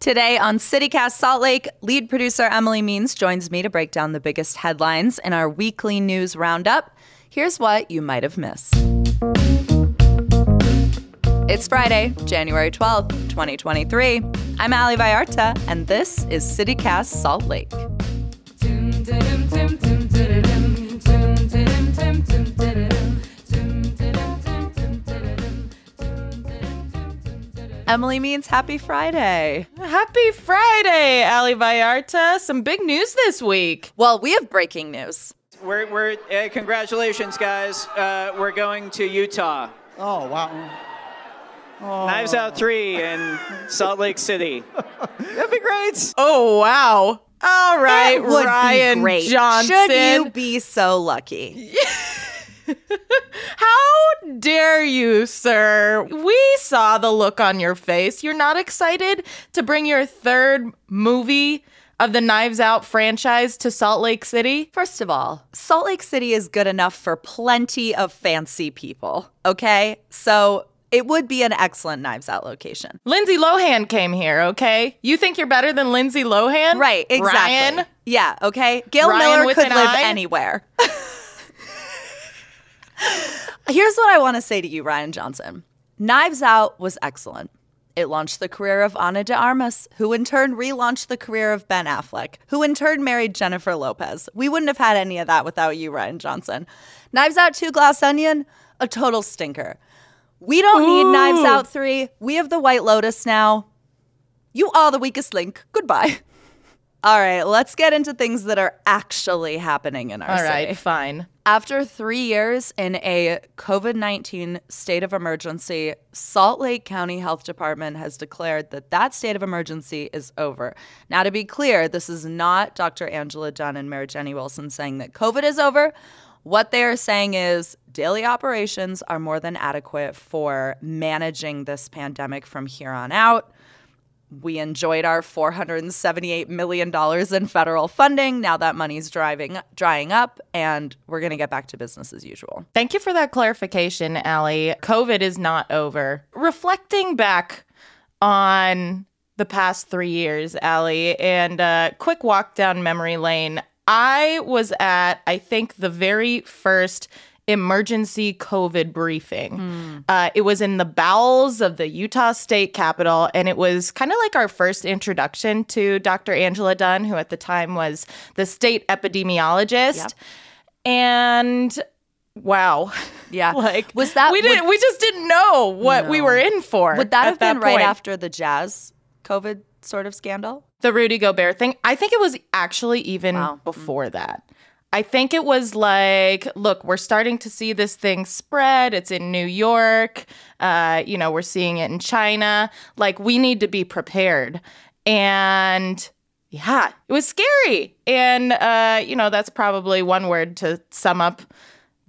Today on CityCast Salt Lake, lead producer Emily Means joins me to break down the biggest headlines in our weekly news roundup. Here's what you might have missed. It's Friday, January 12th, 2023. I'm Ali Vallarta, and this is CityCast Salt Lake. Emily Means happy Friday. Happy Friday, Ali Vallarta. Some big news this week. Well, we have breaking news. We're, we're uh, congratulations, guys. Uh, we're going to Utah. Oh, wow. Knives Out 3 in Salt Lake City. That'd be great. Oh, wow. All right, It would Rian be great. Johnson. Should you be so lucky? How dare you, sir? We saw the look on your face. You're not excited to bring your third movie of the Knives Out franchise to Salt Lake City? First of all, Salt Lake City is good enough for plenty of fancy people, okay? So it would be an excellent Knives Out location. Lindsay Lohan came here, okay? You think you're better than Lindsay Lohan? Right, exactly. Rian? Yeah, okay? Gail Ryan Miller could live anywhere. Here's what I want to say to you, Rian Johnson. Knives Out was excellent. It launched the career of Ana de Armas, who in turn relaunched the career of Ben Affleck, who in turn married Jennifer Lopez. We wouldn't have had any of that without you, Rian Johnson. Knives Out 2 Glass Onion, a total stinker. We don't need Knives Out 3. We have the White Lotus now. You are the weakest link. Goodbye. All right, let's get into things that are actually happening in our All city. right, fine. After three years in a COVID 19 state of emergency, Salt Lake County Health Department has declared that that state of emergency is over. Now, to be clear, this is not Dr. Angela Dunn and Mayor Jenny Wilson saying that COVID is over. What they are saying is daily operations are more than adequate for managing this pandemic from here on out. We enjoyed our $478 million in federal funding. Now that money's driving, drying up, and we're going to get back to business as usual. Thank you for that clarification, Ali. COVID is not over. Reflecting back on the past three years, Ali, and a quick walk down memory lane, I was at, I think, the very first emergency COVID briefing. Uh, it was in the bowels of the Utah State Capitol, and it was kind of like our first introduction to Dr. Angela Dunn, who at the time was the state epidemiologist. Yep. And wow. Yeah. like Was that- we didn't we just didn't know what we were in for. Would that have been right after the jazz COVID sort of scandal? the Rudy Gobert thing? I think it was actually even Wow. Mm. before that. I think it was like, look, we're starting to see this thing spread. It's in New York. Uh, you know, we're seeing it in China. Like, we need to be prepared. And yeah, it was scary. And, uh, you know, that's probably one word to sum up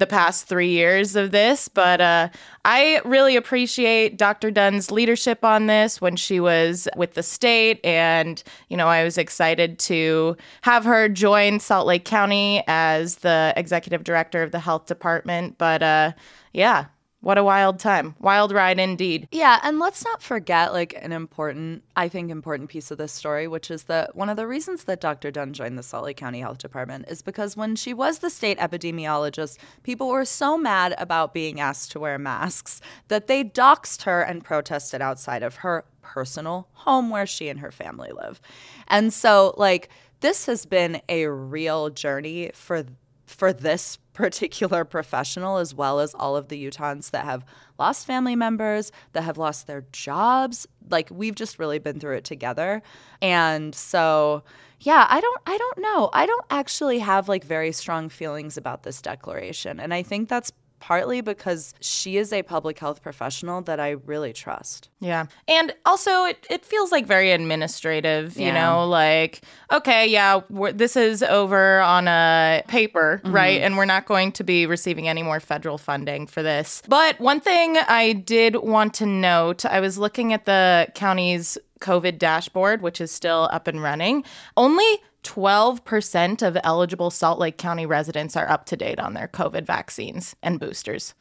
the past three years of this, but uh, I really appreciate Dr. Dunn's leadership on this when she was with the state. And, you know, I was excited to have her join Salt Lake County as the executive director of the health department. But uh, yeah, what a wild time. Wild ride indeed. Yeah, and let's not forget like an important, I think, important piece of this story, which is that one of the reasons that Dr. Dunn joined the Salt Lake County Health Department is because when she was the state epidemiologist, people were so mad about being asked to wear masks that they doxed her and protested outside of her personal home where she and her family live. And so, like, this has been a real journey for for this particular professional as well as all of the Utahns that have lost family members, that have lost their jobs. Like we've just really been through it together. And so yeah, I don't I don't know. I don't actually have like very strong feelings about this declaration. And I think that's partly because she is a public health professional that I really trust. Yeah. And also, it, it feels like very administrative, you Yeah. know, like, okay, yeah, we're, this is over on a paper, mm-hmm. right? And we're not going to be receiving any more federal funding for this. But one thing I did want to note I was looking at the county's COVID dashboard, which is still up and running. Only 12% of eligible Salt Lake County residents are up to date on their COVID vaccines and boosters.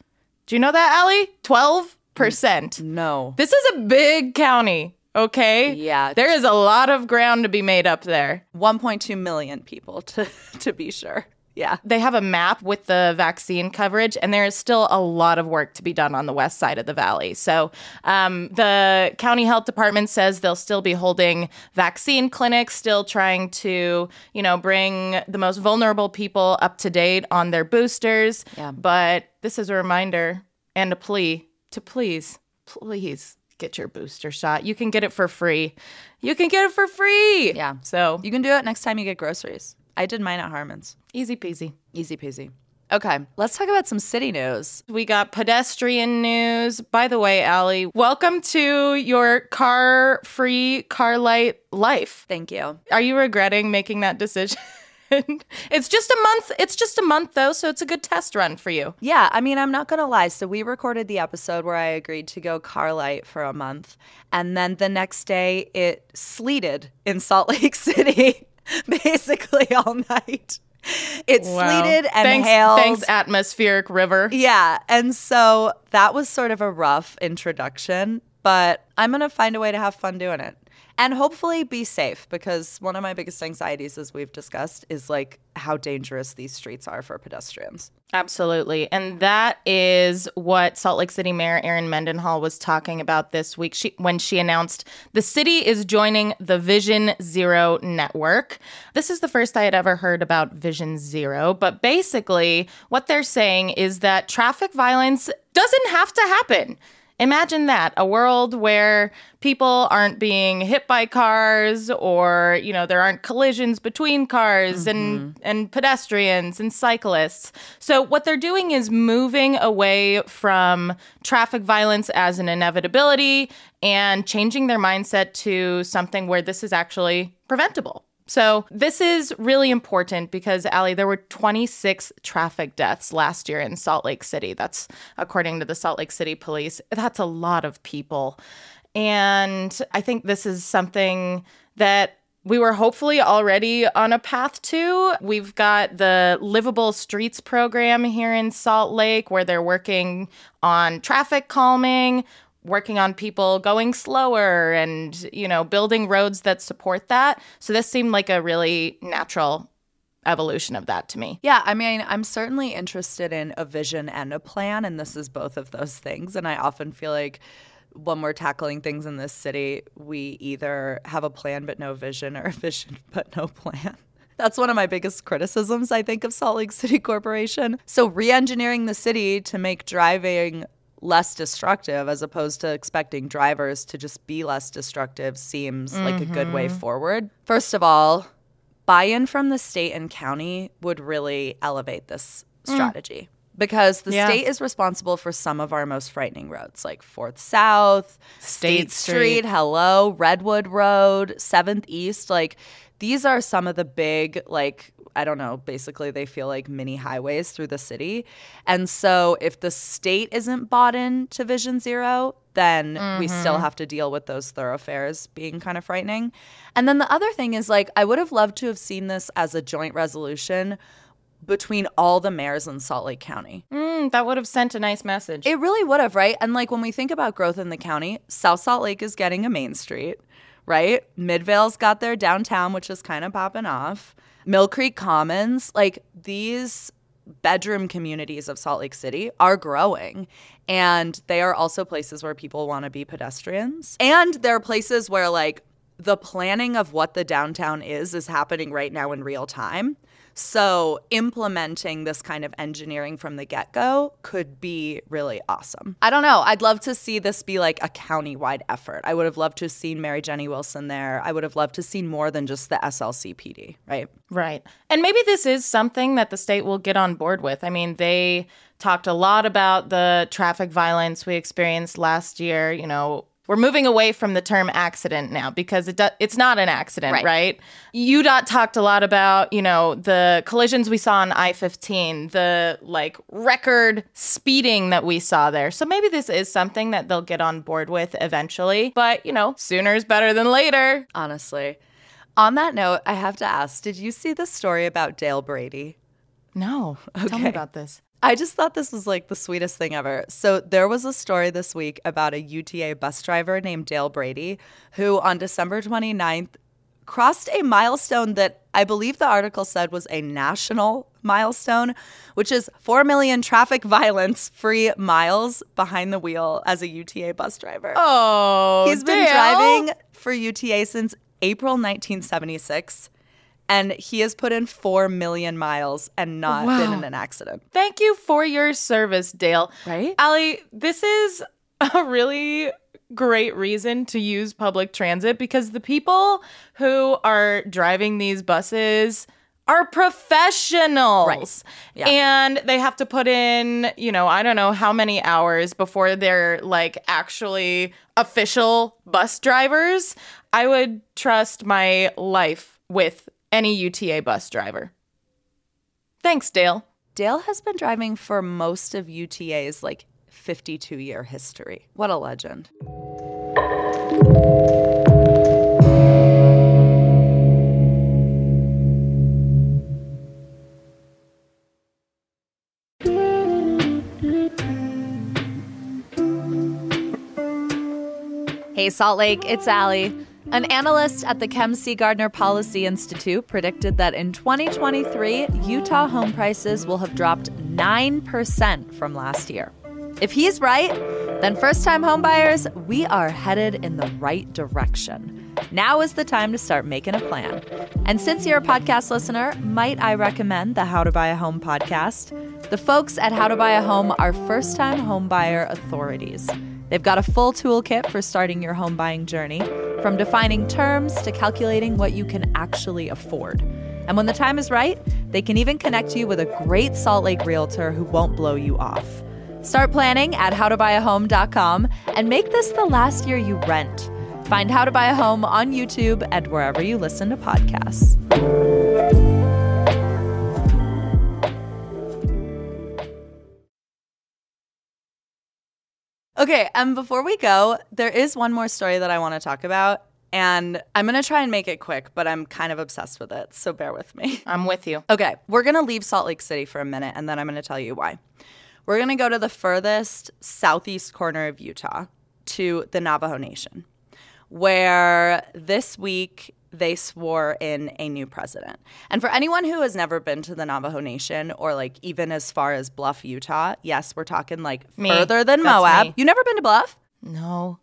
Do you know that, Ali? 12%. No. This is a big county. Okay? Yeah. There is a lot of ground to be made up there. 1.2 million people to to be sure. Yeah. They have a map with the vaccine coverage, and there is still a lot of work to be done on the west side of the valley. So, um, the county health department says they'll still be holding vaccine clinics, still trying to, you know, bring the most vulnerable people up to date on their boosters. Yeah. But this is a reminder and a plea to please, please get your booster shot. You can get it for free. You can get it for free. Yeah. So You can do it next time you get groceries. I did mine at Harmon's. easy peasy. Easy peasy. Okay, let's talk about some city news. We got pedestrian news. By the way, Ali, welcome to your car free, car light life. Thank you. Are you regretting making that decision? it's just a month. It's just a month, though, so it's a good test run for you. Yeah, I mean, I'm not going to lie. So we recorded the episode where I agreed to go car light for a month. And then the next day, it sleeted in Salt Lake City basically all night. It sleeted and thanks, hailed. Thanks, atmospheric river. Yeah. And so that was sort of a rough introduction, but I'm going to find a way to have fun doing it. And hopefully be safe because one of my biggest anxieties, as we've discussed, is like how dangerous these streets are for pedestrians. Absolutely. And that is what Salt Lake City Mayor Erin Mendenhall was talking about this week she, when she announced the city is joining the Vision Zero network. This is the first I had ever heard about Vision Zero, but basically, what they're saying is that traffic violence doesn't have to happen. Imagine that a world where people aren't being hit by cars or, you know, there aren't collisions between cars and, mm-hmm. and pedestrians and cyclists. So, what they're doing is moving away from traffic violence as an inevitability and changing their mindset to something where this is actually preventable. So, this is really important because, Ali, there were 26 traffic deaths last year in Salt Lake City. That's according to the Salt Lake City police. That's a lot of people. And I think this is something that we were hopefully already on a path to. We've got the Livable Streets program here in Salt Lake where they're working on traffic calming working on people going slower and you know building roads that support that so this seemed like a really natural evolution of that to me Yeah, I mean, I'm certainly interested in a vision and a plan, and this is both of those things. And I often feel like when we're tackling things in this city, we either have a plan but no vision, or a vision but no plan. That's one of my biggest criticisms, I think, of Salt Lake City Corporation. So, re engineering the city to make driving less destructive as opposed to expecting drivers to just be less destructive seems like a good way mm-hmm. forward. First of all, buy in from the state and county would really elevate this mm. strategy. Because the Yeah. state is responsible for some of our most frightening roads, like Fourth South, State State Street. Street, hello, Redwood Road, Seventh East. Like these are some of the big, like I don't know, basically they feel like mini highways through the city. And so if the state isn't bought in to Vision Zero, then we still have to deal with those thoroughfares being kind of frightening. And then the other thing is like I would have loved to have seen this as a joint resolution between all the mayors in Salt Lake County. Mm, that would have sent a nice message It really would have, right? And like when we think about growth in the county, South Salt Lake is getting a main street, right? Midvale's got their downtown, which is kind of popping off. Mill Creek Commons, like these bedroom communities of Salt Lake City are growing. And they are also places where people want to be pedestrians. And there are places where like the planning of what the downtown is is happening right now in real time. So, implementing this kind of engineering from the get go could be really awesome. I don't know. I'd love to see this be like a county wide effort. I would have loved to have seen Mayor Jenny Wilson there. I would have loved to see more than just the SLCPD, right? Right. And maybe this is something that the state will get on board with. I mean, they talked a lot about the traffic violence we experienced last year. You know, we're moving away from the term accident now because it do- it's not an accident, right. Right. UDOT talked a lot about, you know, the collisions we saw on I 15, the like record speeding that we saw there. So maybe this is something that they'll get on board with eventually. But, you know, sooner is better than later. Honestly. On that note, I have to ask did you see the story about Dale Brady? No. Tell me Okay. about this. I just thought this was like the sweetest thing ever. So, there was a story this week about a UTA bus driver named Dale Brady who, on December 29th, crossed a milestone that I believe the article said was a national milestone, which is 4 million traffic violence free miles behind the wheel as a UTA bus driver. Oh, He's been Dale. driving for UTA since April 1976. And he has put in 4 million miles and not been in an accident. Thank you for your service, Dale. Right? Ali, this is a really great reason to use public transit because the people who are driving these buses are professionals. Right. Yeah. And they have to put in, you know, I don't know how many hours before they're like actually official bus drivers. I would trust my life with any UTA bus driver. Thanks, Dale. Dale has been driving for most of UTA's like 52 year history. What a legend. Hey, Salt Lake, it's Ali. An analyst at the Kem C. Gardner Policy Institute predicted that in 2023, Utah home prices will have dropped 9% from last year. If he's right, then first time homebuyers, we are headed in the right direction. Now is the time to start making a plan. And since you're a podcast listener, might I recommend the How to Buy a Home podcast? The folks at How to Buy a Home are first time homebuyer authorities. They've got a full toolkit for starting your home buying journey, from defining terms to calculating what you can actually afford. And when the time is right, they can even connect you with a great Salt Lake realtor who won't blow you off. Start planning at howtobuyahome.com and make this the last year you rent. Find How to Buy a Home on YouTube and wherever you listen to podcasts. Okay, and before we go, there is one more story that I want to talk about. And I'm going to try and make it quick, but I'm kind of obsessed with it. So bear with me. I'm with you. Okay, we're going to leave Salt Lake City for a minute and then I'm going to tell you why. We're going to go to the furthest southeast corner of Utah to the Navajo Nation, where this week they swore in a new president. And for anyone who has never been to the Navajo Nation or like even as far as Bluff, Utah, yes, we're talking like Me. further than That's Moab. me. You never been to Bluff? No.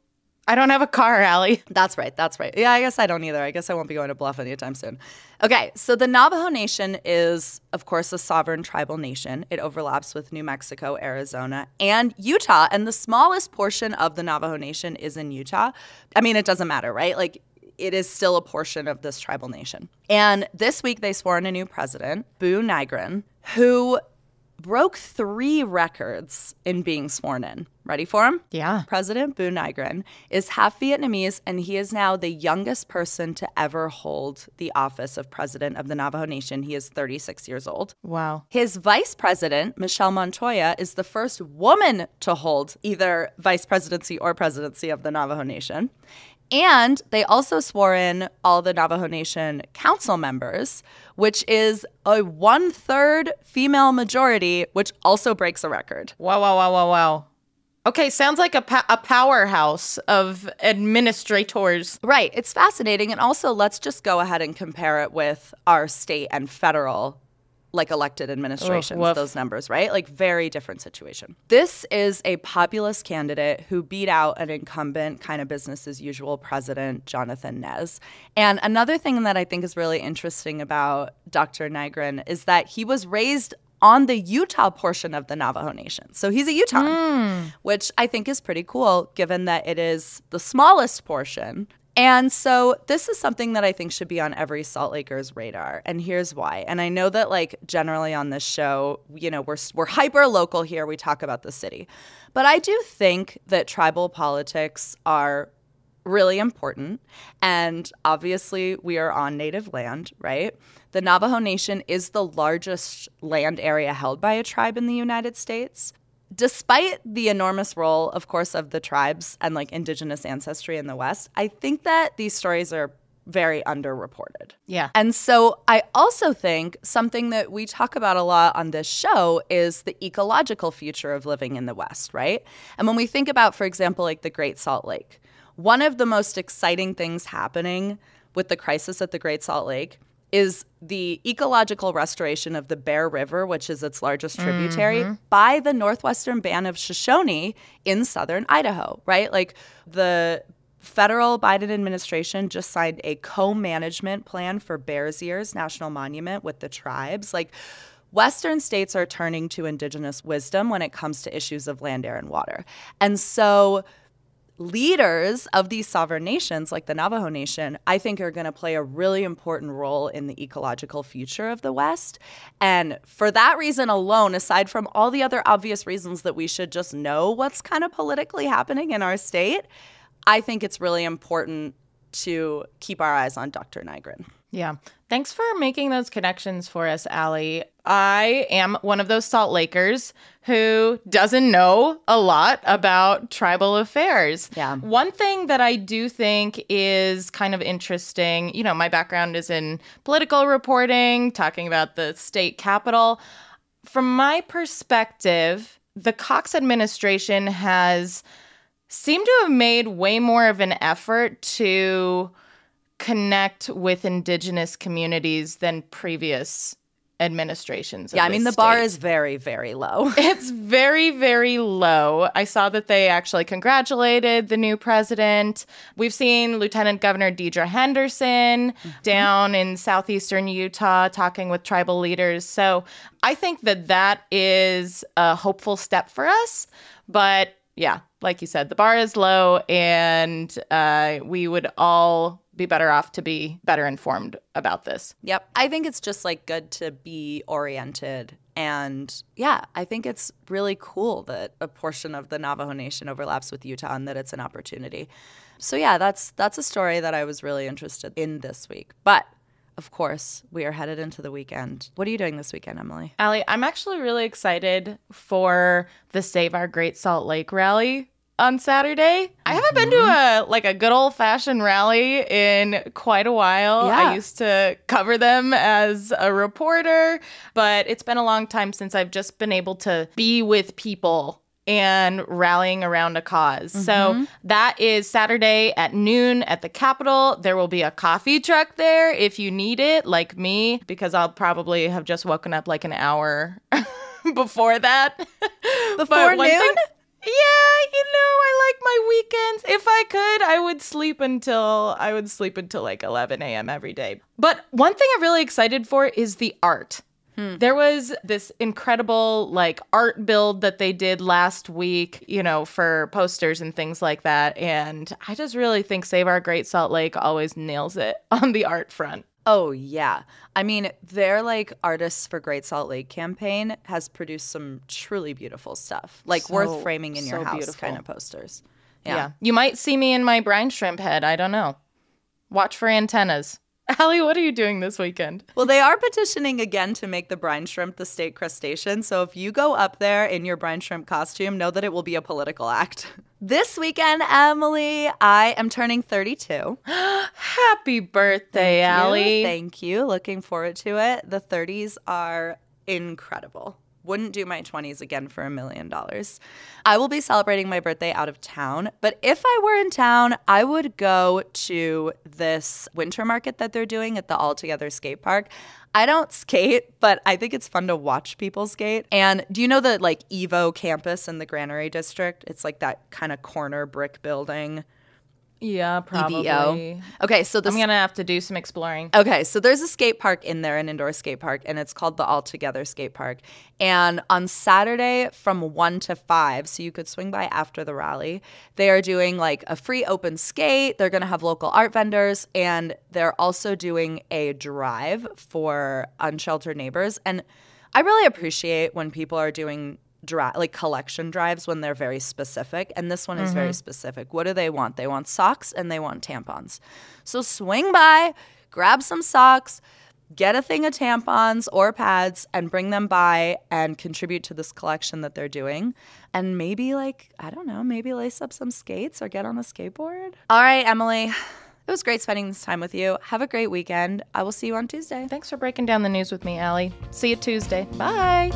I don't have a car, Ali. That's right. That's right. Yeah, I guess I don't either. I guess I won't be going to Bluff anytime soon. Okay, so the Navajo Nation is, of course, a sovereign tribal nation. It overlaps with New Mexico, Arizona, and Utah. And the smallest portion of the Navajo Nation is in Utah. I mean, it doesn't matter, right? Like, it is still a portion of this tribal nation. And this week they swore in a new president, Buu Nygren, who broke three records in being sworn in. Ready for him? Yeah. President Buu Nygren is half Vietnamese, and he is now the youngest person to ever hold the office of president of the Navajo Nation. He is 36 years old. Wow. His vice president, Richelle Montoya, is the first woman to hold either vice presidency or presidency of the Navajo Nation. And they also swore in all the Navajo Nation council members, which is a one third female majority, which also breaks a record. Wow, wow, wow, wow, wow. Okay, sounds like a, pa- a powerhouse of administrators. Right. It's fascinating. And also, let's just go ahead and compare it with our state and federal, like elected administrations, woof. those numbers, right? Like, very different situation. This is a populist candidate who beat out an incumbent, kind of business as usual president, Jonathan Nez. And another thing that I think is really interesting about Dr. Nygren is that he was raised on the Utah portion of the Navajo Nation. So he's a Utah, hmm. which I think is pretty cool given that it is the smallest portion. And so this is something that I think should be on every Salt Laker's radar. And here's why. And I know that like generally on this show, you know, we're we're hyper local here. We talk about the city. But I do think that tribal politics are really important. And obviously, we are on native land, right? The Navajo Nation is the largest land area held by a tribe in the United States. Despite the enormous role, of course, of the tribes and like indigenous ancestry in the West, I think that these stories are very underreported. Yeah. And so I also think something that we talk about a lot on this show is the ecological future of living in the West, right? And when we think about, for example, like the Great Salt Lake, one of the most exciting things happening with the crisis at the Great Salt Lake is the ecological restoration of the Bear River, which is its largest tributary, mm-hmm. by the Northwestern Band of Shoshone in southern Idaho, right? Like the federal Biden administration just signed a co-management plan for Bears Ears National Monument with the tribes. Like Western states are turning to indigenous wisdom when it comes to issues of land, air, and water. And so leaders of these sovereign nations, like the Navajo Nation, I think are going to play a really important role in the ecological future of the West. And for that reason alone, aside from all the other obvious reasons that we should just know what's kind of politically happening in our state, I think it's really important to keep our eyes on Dr. Nygren. Yeah. Thanks for making those connections for us, Ali. I am one of those Salt Lakers who doesn't know a lot about tribal affairs. Yeah. One thing that I do think is kind of interesting, you know, my background is in political reporting, talking about the state capital. From my perspective, the Cox administration has seemed to have made way more of an effort to connect with indigenous communities than previous administrations. Yeah, I mean, the this bar is very, very low. It's very, very low. I saw that they actually congratulated the new president. We've seen Lieutenant Governor Deidre Henderson down in southeastern Utah talking with tribal leaders. So I think that that is a hopeful step for us. But yeah, like you said, the bar is low, and uh, we would all be better off to be better informed about this. Yep. I think it's just like good to be oriented. And yeah, I think it's really cool that a portion of the Navajo Nation overlaps with Utah and that it's an opportunity. So yeah, that's that's a story that I was really interested in this week. But of course, we are headed into the weekend. What are you doing this weekend, Emily? Ali, I'm actually really excited for the Save Our Great Salt Lake rally on Saturday. I haven't been to mm-hmm. a like a good old fashioned rally in quite a while. Yeah. I used to cover them as a reporter, but it's been a long time since I've just been able to be with people and rallying around a because So mm-hmm. that is Saturday at noon at the Capitol. There will be a coffee truck there if you need it, like me, because I'll probably have just woken up like an hour before that. Before noon? yeah, you know, I like my weekends. If I could, I would sleep until I would sleep until like 11 a.m. every day. But one thing I'm really excited for is the art. Hmm. There was this incredible like art build that they did last week, you know, for posters and things like that. And I just really think Save Our Great Salt Lake always nails it on the art front. Oh yeah. I mean, their like Artists for Great Salt Lake campaign has produced some truly beautiful stuff. Like So- worth framing in your so house beautiful. kind of posters. Yeah. Yeah. You might see me in my brine shrimp head. I don't know. Watch for antennas. Ali, what are you doing this weekend? Well, they are petitioning again to make the brine shrimp the state crustacean. So if you go up there in your brine shrimp costume, know that it will be a political act. This weekend, Emily, I am turning 32. Happy birthday, Ali. Thank you. Looking forward to it. The 30s are incredible. Wouldn't do my 20s again for a million dollars. I will be celebrating my birthday out of town, but if I were in town, I would go to this winter market that they're doing at the All Together Skate Park. I don't skate, but I think it's fun to watch people skate. And do you know the like Evo campus in the Granary District? It's like that kind of corner brick building. Yeah, probably. EVO. Okay, so this I'm gonna have to do some exploring. Okay, so there's a skate park in there, an indoor skate park, and it's called the All Together Skate Park. And on Saturday from 1 to 5, so you could swing by after the rally, they are doing like a free open skate. They're going to have local art vendors, and they're also doing a drive for unsheltered neighbors. And I really appreciate when people are doing dri- like collection drives when they're very specific and this one is very mm-hmm. specific what do they want they want socks and they want tampons so swing by grab some socks get a thing of tampons or pads and bring them by and contribute to this collection that they're doing and maybe like i don't know maybe lace up some skates or get on a skateboard all right emily It was great spending this time with you. Have a great weekend. I will see you on Tuesday. Thanks for breaking down the news with me, Ali. See you Tuesday. Bye.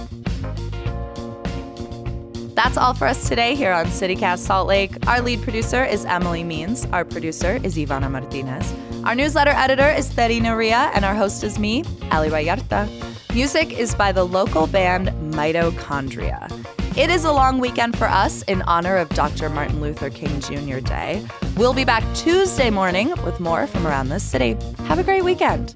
That's all for us today here on CityCast Salt Lake. Our lead producer is Emily Means. Our producer is Ivana Martinez. Our newsletter editor is Terina Ria, and our host is me, Ali Vallarta. Music is by the local band Mitochondria. It is a long weekend for us in honor of Dr. Martin Luther King Jr. Day. We'll be back Tuesday morning with more from around this city. Have a great weekend.